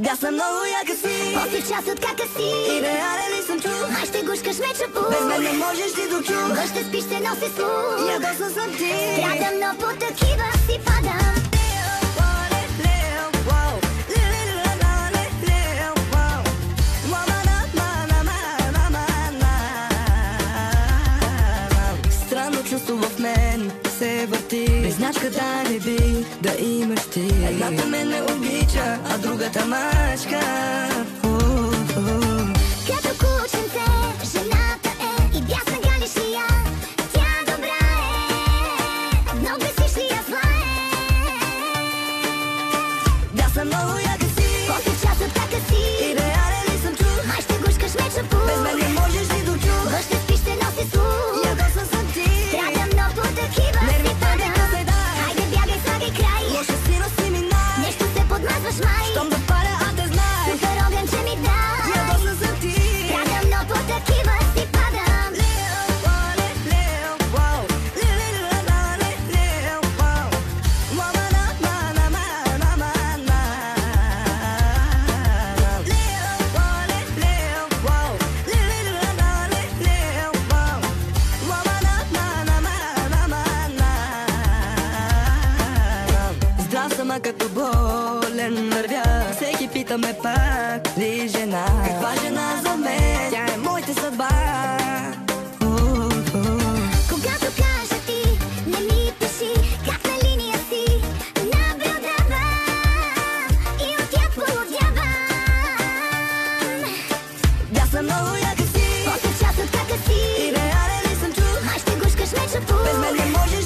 Да съм много яка си. О, си част от кака си. Идеален ли съм чу Май ще гушкаш меча чапу Без мен не можеш ти дочу Вън ще спиш, ще носи слух. Ядосан съм ти. Страдам, но по такива си падам. Чувство в мен се върти. Без значката не би да имаш ти. Едната мен не życia, a druga ta Сама като болен вървя Всеки питаме пак ли жена? Каква жена за мен? Тя е моята съдба. Много яка си, 8 часа така си. Идеален ли съм чух, май ще гушкаш меча Без мен не може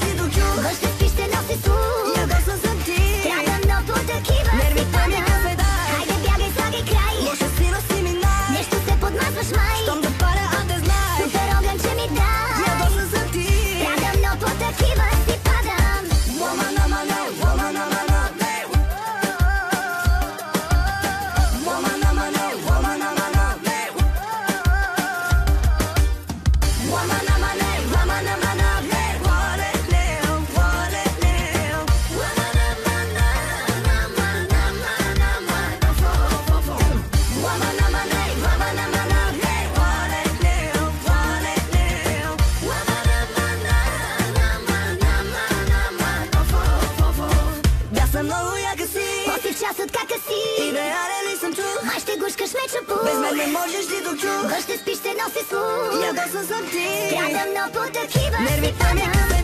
слушат кака си. И ли съм чу? Май ще гушкаш ме чапу Без мен не можеш ли докчу? Баща спиш, ще носи слух. Ядосан съм ти Страдам много такива Нервите ми